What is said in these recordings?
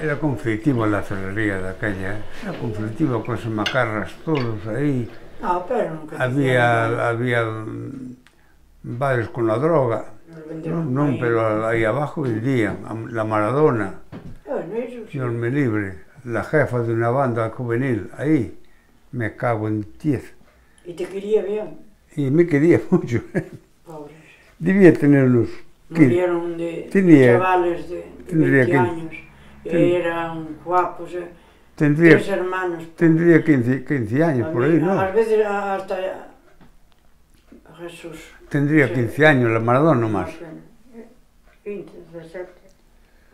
era conflitivo a lazarería daquella, era conflitivo cos macarras todos aí. Ah, pero nunca había, había bares con la droga. Non, non, pero aí abajo vendían, la Maradona. Bueno, eso sí. Dios me libre, la jefa de una banda juvenil, ahí, me cago en diez. ¿Y te quería bien? Y me quería mucho. Pobre. Debía tener unos... Murieron de, tenía, de chavales de, de 20 que, años que Ten... eran guapos, eh? Tendría, tres hermanos. Tendría 15, 15 años a por mí, ahí, ¿no? A veces hasta Jesús. Tendría sí. 15 años la Maradona más. 20, 17. Eh,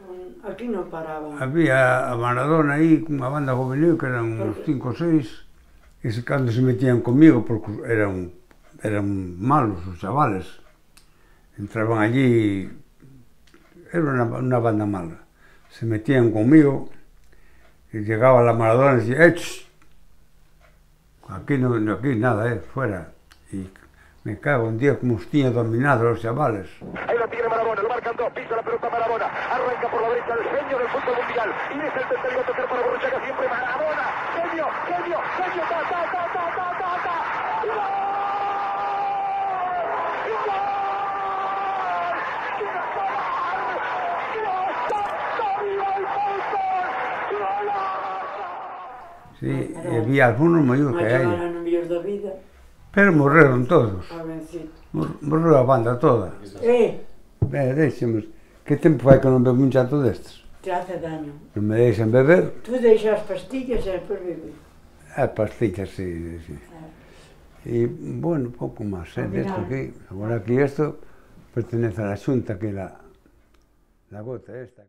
um, aquí no paraba. Había a Maradona aí, unha banda juvenil, que eran uns 5 ou 6, e se cando se metían comigo, porque eran, eran malos os chavales, entraban allí, era unha, unha banda mala. Se metían comigo, e llegaba la Maradona e dicía, ¡eh! ch! Aquí, no, aquí nada, eh, fuera. E me cago en día como tiña dominados os chavales. Ahí la tiene Marabona, lo marcan dos, pisa la pelota Marabona, arranca por la derecha el genio del fútbol mundial y es el tercero a tocar para Borruchaga siempre Marabona, genio, genio, genio, ta, ta, ta, ta, ta, ta, ta. Sí, e había algunos maiús que hai. Pero morreron todos. Ah, morreu a banda toda. Eh? Ben, deixemos. Que tempo fai que non bebo un chato destes? Te hace daño. Non me deixan beber? Tú deixas pastillas e depois bebes. Ah, pastillas, sí, sí. E, bueno, pouco máis, eh, desto que... Agora aquí isto pertenece a la xunta que la, la gota esta.